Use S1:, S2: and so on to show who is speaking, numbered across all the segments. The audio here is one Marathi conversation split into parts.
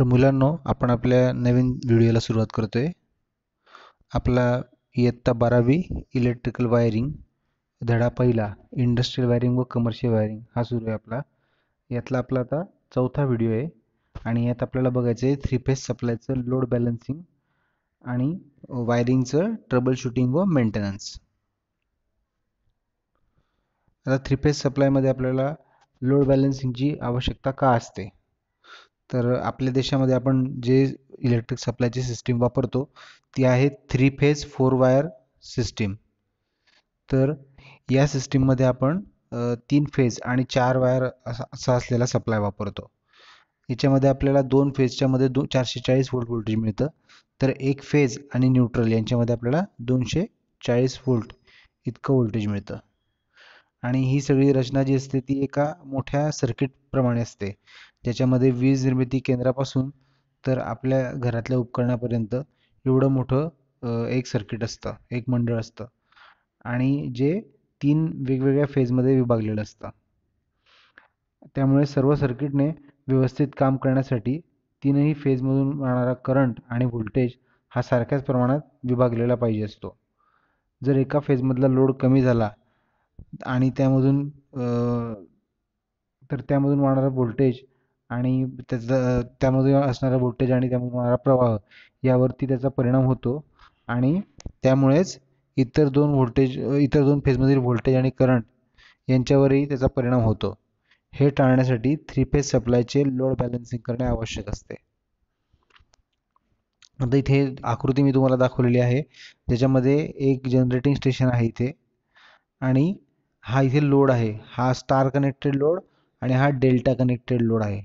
S1: तर मुलांनो आपण आपल्या नवीन व्हिडिओला सुरुवात करतोय. आपला इयत्ता बारावी इलेक्ट्रिकल वायरिंग धडा पहिला इंडस्ट्रियल वायरिंग व कमर्शियल वायरिंग हा सुरू आहे आपला. यातला आपला आता चौथा व्हिडिओ आहे आणि यात आपल्याला बघायचं आहे थ्री फेज सप्लायचं लोड बॅलन्सिंग आणि वायरिंगचं ट्रबल शूटिंग व मेंटेनन्स आता थ्री फेज सप्लायमध्ये आपल्याला लोड बॅलन्सिंगची आवश्यकता का असते? तर आपल्या देशामध्ये आपण जे इलेक्ट्रिक सप्लायची सिस्टीम वापरतो ती आहे three phase four wire system तर या सिस्टीममध्ये आपण तीन फेज आणि चार वायर असा असा असलेला सप्लाय वापरतो. याच्यामध्ये आपल्याला दोन फेजच्यामध्ये दो चारशे चाळीस व्होल्ट व्होल्टेज मिळतं. तर एक फेज आणि न्यूट्रल यांच्यामध्ये आपल्याला दोनशे चाळीस व्होल्ट इतकं व्होल्टेज मिळतं. आणि ही सगळी रचना जी असते ती एका मोठ्या सर्किटप्रमाणे असते. ज्याच्यामध्ये वीज निर्मिती केंद्रापासून तर आपल्या घरातल्या उपकरणापर्यंत एवढं मोठं एक सर्किट असतं एक मंडळ असतं. आणि जे तीन वेगवेगळ्या फेजमध्ये विभागलेलं असतं. त्यामुळे सर्व सर्किटने व्यवस्थित काम करण्यासाठी तीनही फेजमधून वाहणारा करंट आणि व्होल्टेज हा सारख्याच प्रमाणात विभागलेला पाहिजे असतो. जर एका फेजमधला लोड कमी झाला आणि त्यामधून तर त्यामधून वाहणारा व्होल्टेज आणि त्याचा त्यामध्ये असणारा व्होल्टेज आणि त्यामध्ये होणारा प्रवाह यावरती त्याचा परिणाम होतो. आणि त्यामुळेच इतर दोन व्होल्टेज इतर दोन फेजमधील व्होल्टेज आणि करंट यांच्यावरही त्याचा परिणाम होतो. हे टाळण्यासाठी थ्री फेज सप्लायचे लोड बॅलन्सिंग करणे आवश्यक असते. आता इथे आकृती मी तुम्हाला दाखवलेली आहे. ज्याच्यामध्ये एक जनरेटिंग स्टेशन आहे इथे. आणि हा इथे लोड आहे. हा स्टार कनेक्टेड लोड आणि हा डेल्टा कनेक्टेड लोड आहे.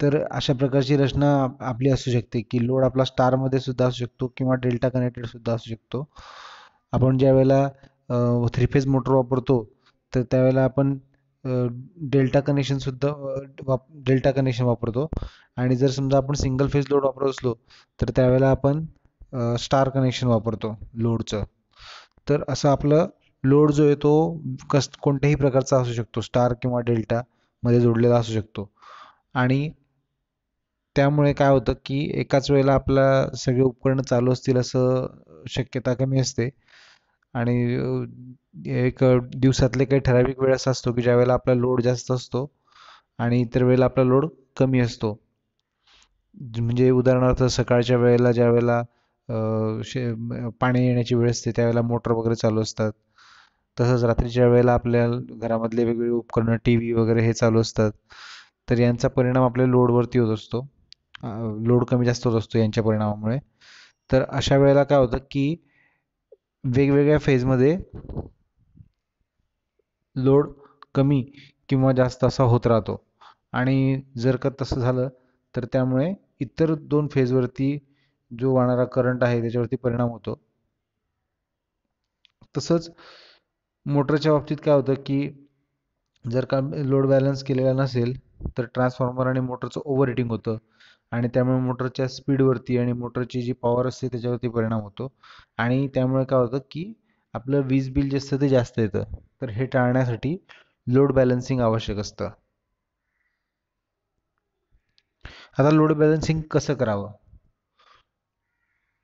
S1: तर अशा प्रकारची रचना आपली असू शकते की लोड आपला स्टारमध्ये सुद्धा असू शकतो किंवा डेल्टा कनेक्टेड सुद्धा असू शकतो. आपण ज्या वेळेला थ्री फेज मोटर वापरतो तर त्यावेळेला आपण डेल्टा कनेक्शन सुद्धा वाप डेल्टा कनेक्शन वापरतो. आणि जर समजा आपण सिंगल फेज लोड वापरत असलो तर त्यावेळेला आपण स्टार कनेक्शन वापरतो लोडचं. तर असं आपलं लोड जो आहे तो कस कोणत्याही प्रकारचा असू शकतो. स्टार किंवा डेल्टा मध्ये जोडलेला असू शकतो. आणि त्यामुळे काय होतं की एकाच वेळेला आपला सगळे उपकरणं चालू असतील असं शक्यता कमी असते. आणि एक दिवसातले काही ठराविक वेळ असा असतो की ज्यावेळेला आपला लोड जास्त असतो आणि इतर वेळेला आपला लोड कमी असतो. म्हणजे उदाहरणार्थ सकाळच्या वेळेला ज्या वेळेला शे पाणी येण्याची वेळ असते त्यावेळेला मोटर वगैरे चालू असतात. तसंच रात्रीच्या वेळेला आपल्या घरामधले वेगवेगळे उपकरणं टी व्ही वगैरे हे चालू असतात. तर यांचा परिणाम आपल्या लोडवरती होत असतो. लोड कमी जास्त होत असतो यांच्या परिणामामुळे. तर अशा वेळेला काय होतं की वेगवेगळ्या फेजमध्ये लोड कमी किंवा जास्त असा होत राहतो. आणि जर का तसं झालं तर त्यामुळे इतर दोन फेजवरती जो वाहणारा करंट आहे त्याच्यावरती परिणाम होतो. तसंच मोटरच्या बाबतीत काय होतं की जर का लोड बॅलन्स केलेला नसेल तर ट्रान्सफॉर्मर आणि मोटरचं ओव्हर हिटिंग होतं. आणि त्यामुळे मोटरच्या स्पीडवरती आणि मोटरची जी पॉवर असते त्याच्यावरती परिणाम होतो. आणि त्यामुळे काय होतं की आपलं वीज बिल जे असतं ते जास्त येतं. तर हे टाळण्यासाठी लोड बॅलन्सिंग आवश्यक असतं. आता लोड बॅलन्सिंग कसं करावं?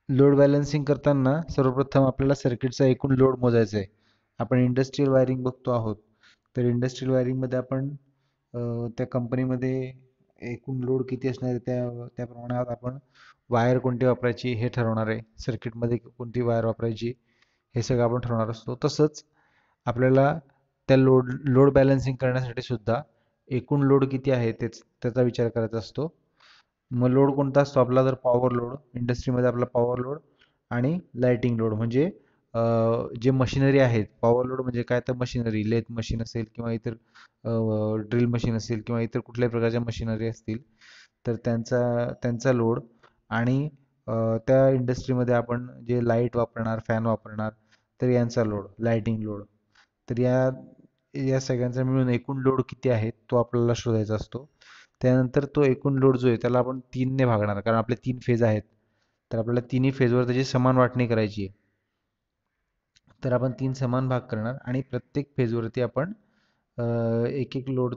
S1: लोड बॅलन्सिंग करताना सर्वप्रथम आपल्याला सर्किटचा एकूण लोड मोजायचा आहे आपण इंडस्ट्रियल वायरिंग बघतो आहोत. तर इंडस्ट्रियल वायरिंगमध्ये आपण त्या कंपनीमध्ये एकूण लोड किती असणार आहे त्या त्या प्रमाणात आपण वायर कोणती वापरायची हे ठरवणार आहे. सर्किटमध्ये कोणती वायर वापरायची हे सगळं आपण ठरवणार असतो. तसंच आपल्याला त्या लोड लोड बॅलन्सिंग करण्यासाठी सुद्धा एकूण लोड किती आहे तेच त्याचा विचार करायचा असतो. मग लोड कोणता? असतो आपला जर पॉवर लोड इंडस्ट्रीमध्ये आपला पॉवर लोड आणि लाईटिंग लोड म्हणजे जे मशिनरी आहेत पॉवर लोड म्हणजे काय तर मशिनरी लेथ मशीन असेल किंवा इतर ड्रिल मशीन असेल किंवा इतर कुठल्याही प्रकारच्या मशिनरी असतील तर त्यांचा त्यांचा लोड आणि त्या इंडस्ट्रीमध्ये आपण जे लाइट वापरणार फॅन वापरणार तर यांचा लोड लायटिंग लोड तर या या सगळ्यांचा मिळून एकूण लोड किती आहे तो आपल्याला शोधायचा असतो. त्यानंतर तो एकूण लोड जो आहे त्याला आपण तीनने भागणार कारण आपले तीन फेज आहेत. तर आपल्याला तिन्ही फेजवर त्याची समान वाटणी करायची आहे. तर आपण तीन समान भाग करणार आणि प्रत्येक फेजवरती आपण एक एक लोड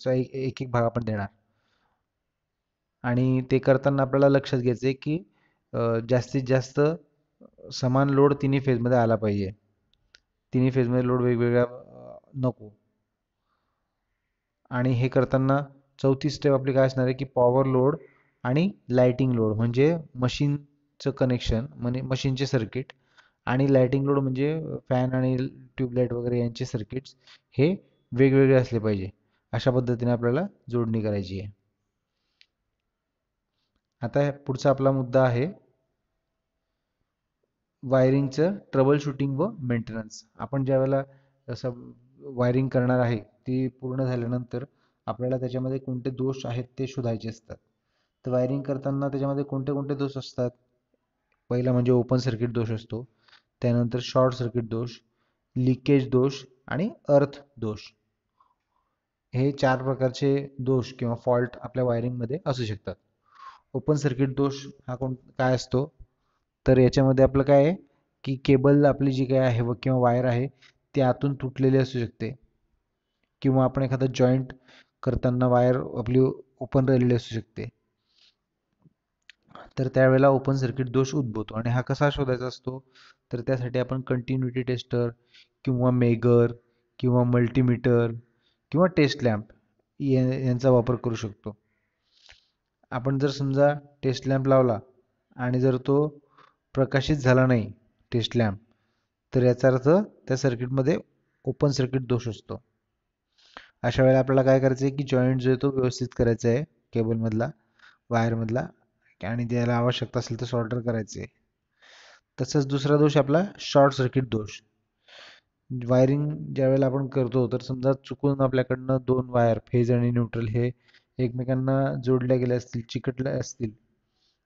S1: चा एक एक भाग आपण देणार. आणि ते करताना आपल्याला लक्षात घ्यायचं आहे की जास्तीत जास्त समान लोड तिन्ही फेजमध्ये आला पाहिजे. तिन्ही फेजमध्ये लोड वेगवेगळ्या नको. आणि हे करताना चौथी स्टेप आपली काय असणार आहे की पॉवर लोड आणि लाइटिंग लोड म्हणजे मशीनचं कनेक्शन म्हणजे मशीनचे सर्किट आणि लायटिंग लोड म्हणजे फॅन आणि ट्यूबलाईट वगैरे यांचे सर्किट्स हे वेगवेगळे असले पाहिजे. अशा पद्धतीने आपल्याला जोडणी करायची आहे. आता पुढचा आपला मुद्दा आहे वायरिंगचं ट्रबल शूटिंग व मेंटेनन्स आपण ज्या वेळेला असं वायरिंग करणार आहे ती पूर्ण झाल्यानंतर आपल्याला त्याच्यामध्ये कोणते दोष आहेत ते शोधायचे असतात. तर वायरिंग करताना त्याच्यामध्ये कोणते कोणते दोष असतात? पहिला म्हणजे ओपन सर्किट दोष असतो. त्यानंतर शॉर्ट सर्किट दोष लिकेज दोष आणि अर्थ दोष. हे चार प्रकारचे दोष किंवा फॉल्ट आपल्या वायरिंगमध्ये असू शकतात. ओपन सर्किट दोष हा कोण काय असतो? तर याच्यामध्ये आपलं काय आहे? की केबल आपली जी काय आहे व किंवा वायर आहे ती आतून तुटलेली असू शकते. किंवा आपण एखादा जॉईंट करताना वायर आपली ओपन राहिलेली असू शकते. तर त्यावेळेला ओपन सर्किट दोष उद्भवतो. आणि हा कसा शोधायचा असतो? तर त्यासाठी आपण कंटिन्युटी टेस्टर किंवा मेगर किंवा मल्टीमीटर किंवा टेस्ट लॅम्प यांचा वापर करू शकतो. आपण जर समजा टेस्ट लॅम्प लावला आणि जर तो प्रकाशित झाला नाही टेस्ट लॅम्प तर याचा अर्थ त्या सर्किटमध्ये ओपन सर्किट दोष असतो. अशा वेळेला आपल्याला काय करायचं आहे की जॉईंट जो आहे तो व्यवस्थित करायचा आहे केबलमधला वायरमधला आणि ज्याला आवश्यकता असेल तर सॉल्डर करायचे तसंच दुसरा दोष आपला शॉर्ट सर्किट दोष. वायरिंग ज्यावेळेला आपण करतो तर समजा चुकून आपल्याकडनं दोन वायर फेज आणि न्यूट्रल हे एकमेकांना जोडल्या गेल्या असतील चिकटल्या असतील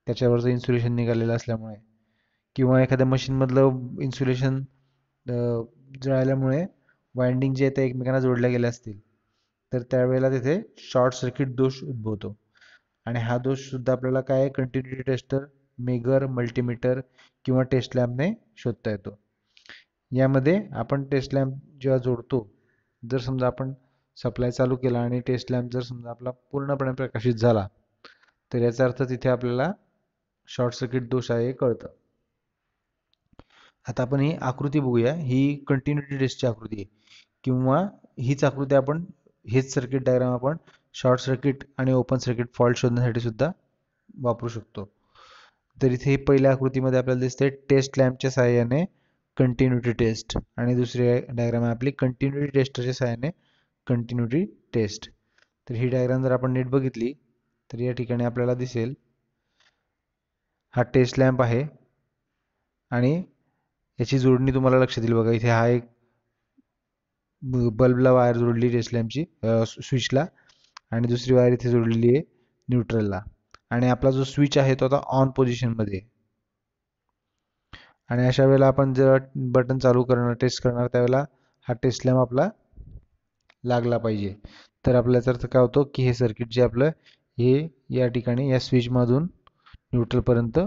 S1: त्याच्यावरचं इन्सुलेशन निघालेलं असल्यामुळे किंवा एखाद्या मशीनमधलं इन्सुलेशन जळाल्यामुळे वाइंडिंग जे आहे ते एकमेकांना जोडल्या गेल्या असतील तर त्यावेळेला तिथे शॉर्ट सर्किट दोष उद्भवतो. आणि हा दोष सुद्धा आपल्याला काय आहे? कंटिन्युटी टेस्टर मेगर मल्टीमीटर किंवा टेस्ट लॅम्पने शोधता येतो. यामध्ये आपण टेस्ट लॅम्प जेव्हा जोडतो जर समजा आपण सप्लाय चालू केला आणि टेस्ट लॅम्प जर समजा आपला पूर्णपणे प्रकाशित झाला तर याचा अर्थ तिथे आपल्याला शॉर्ट सर्किट दोष आहे कळतं. आता आपण ही आकृती बघूया. ही कंटिन्युटी टेस्टची आकृती आहे. किंवा हीच आकृती आपण हेच सर्किट डायग्राम आपण शॉर्ट सर्किट आणि ओपन सर्किट फॉल्ट शोधण्यासाठी सुद्धा वापरू शकतो. तर इथे पहिल्या आकृतीमध्ये आपल्याला दिसते टेस्ट लॅम्पच्या सहाय्याने कंटिन्युटी टेस्ट आणि दुसरी डायग्राम आहे आपली कंटिन्युटी टेस्टरच्या सहाय्याने कंटिन्युटी टेस्ट तर ही डायग्राम जर आपण नीट बघितली तर या ठिकाणी आपल्याला दिसेल हा टेस्ट लॅम्प आहे आणि याची जोडणी तुम्हाला लक्षात येईल बघा इथे हा एक बल्बला वायर जोडली टेस्ट लॅम्पची स्विचला आणि दुसरी वायर इथे जोडलेली आहे न्यूट्रलला आणि आपला जो स्विच आहे तो आता ऑन पोझिशनमध्ये आणि अशा वेळेला आपण जर बटन चालू करणार टेस्ट करणार त्यावेळेला हा टेस्ट लॅम्प आपला लागला पाहिजे. तर आपल्याचा अर्थ काय होतो की हे सर्किट जे आपलं हे या ठिकाणी या स्विचमधून न्यूट्रलपर्यंत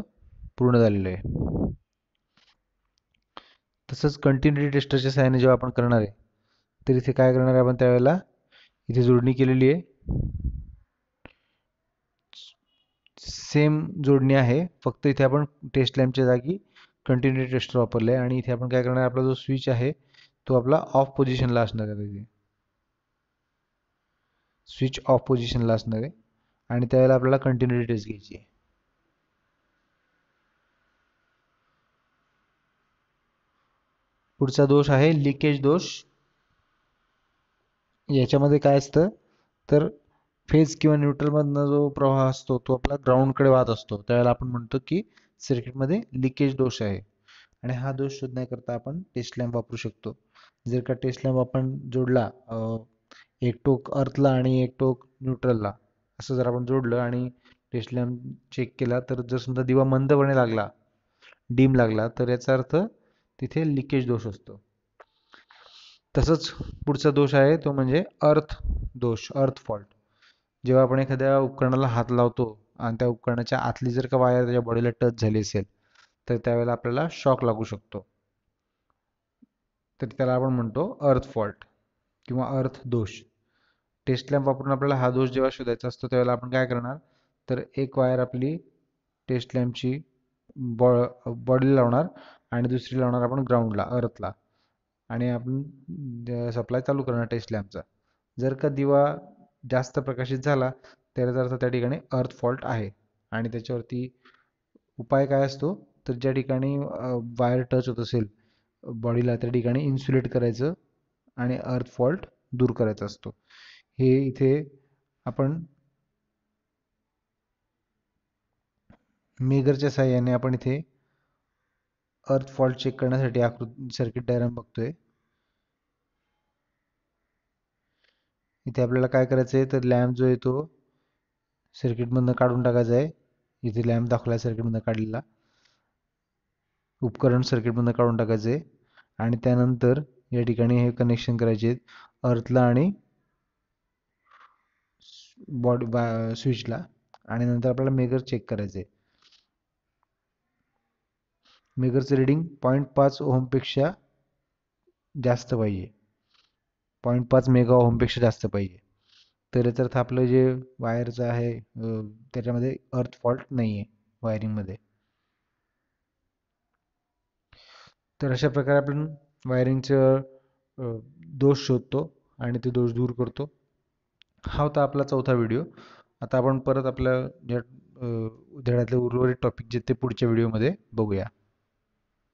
S1: पूर्ण झालेलं आहे. तसंच कंटिन्युटी टेस्टरच्या सहाय्याने जेव्हा आपण करणार आहे तर इथे काय करणार आहे आपण त्यावेळेला इथे जोडणी केलेली आहे. सेम जोडणी आहे. फक्त इथे आपण टेस्ट लॅम्पच्या जागी कंटिन्युटी टेस्टर वापरले आणि इथे आपण काय करणार आपला जो स्विच आहे तो आपला ऑफ पोझिशनला असणार आहे तिथे. स्विच ऑफ पोझिशनला असणार आहे आणि त्यावेळेला आपल्याला कंटिन्युटी टेस्ट घ्यायची आहे. पुढचा दोष आहे लिकेज दोष. याच्यामध्ये काय असतं? तर फेज किंवा न्यूट्रलमधनं जो प्रवाह असतो तो आपला ग्राउंडकडे वाहत असतो. त्यावेळेला आपण म्हणतो की सर्किटमध्ये लिकेज दोष आहे. आणि हा दोष शोधण्याकरता आपण टेस्ट लॅम्प वापरू शकतो. जर का टेस्ट लॅम्प आपण जोडला एक टोक अर्थला आणि एक टोक न्यूट्रलला असं जर आपण जोडलं आणि टेस्ट लॅम्प चेक केला तर जर समजा दिवा मंदपणे लागला डीम लागला तर याचा अर्थ तिथे लिकेज दोष असतो. तसंच पुढचा दोष आहे तो म्हणजे अर्थ दोष अर्थ फॉल्ट जेव्हा आपण एखाद्या उपकरणाला हात लावतो आणि त्या उपकरणाच्या आतली जर का वायर त्याच्या बॉडीला टच झाली असेल तर त्यावेळेला आपल्याला शॉक लागू शकतो. तर त्याला आपण म्हणतो अर्थ फॉल्ट किंवा अर्थ दोष. टेस्ट लॅम्प वापरून आपल्याला हा दोष जेव्हा शोधायचा असतो त्यावेळेला आपण काय करणार? तर एक वायर आपली टेस्ट लॅम्पची बॉ बॉडीला लावणार आणि दुसरी लावणार आपण ग्राउंडला अर्थला आणि आपण सप्लाय चालू करणार टेस्ट लॅम्पचा जर का दिवा जास्त प्रकाशित झाला त्याचा अर्थ त्या ठिकाणी अर्थ फॉल्ट आहे आणि त्याच्यावरती उपाय काय असतो? तर ज्या ठिकाणी वायर टच होत असेल बॉडीला त्या ठिकाणी इन्सुलेट करायचं आणि अर्थ फॉल्ट दूर करायचा असतो. हे इथे आपण मेगरच्या साह्याने आपण इथे अर्थ फॉल्ट चेक करण्यासाठी आकृती सर्किट डायग्राम बघतोय. इथे आपल्याला काय करायचं आहे तर लॅम्प जो आहे तो सर्किटमधनं काढून टाकायचा आहे. इथे लॅम्प दाखवला आहे सर्किटमधनं काढलेला. उपकरण सर्किटमधनं काढून टाकायचं आहे आणि त्यानंतर या ठिकाणी हे कनेक्शन करायचे आहेत. अर्थला आणि बॉडी बा स्विचला आणि नंतर आपल्याला मेगर चेक करायचं आहे मेगरचं रिडिंग पॉईंट पाच ओहमपेक्षा जास्त पाहिजे. पॉईंट पाच मेगा ओहमपेक्षा जास्त पाहिजे. तर याचा अर्थ आपलं जे वायरचं आहे त्याच्यामध्ये अर्थ फॉल्ट नाही आहे वायरिंगमध्ये तर अशा प्रकारे आपण वायरिंगचं दोष शोधतो आणि ते दोष दूर करतो. हा होता आपला चौथा व्हिडिओ आता आपण परत आपल्या ज्या धड्यातले उर्वरित टॉपिक जे ते पुढच्या व्हिडिओमध्ये बघूया.